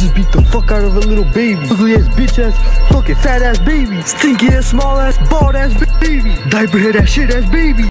Just beat the fuck out of a little baby. Ugly ass bitch ass, fucking fat ass baby. Stinky ass, small ass, bald ass baby. Diaper head ass shit ass baby.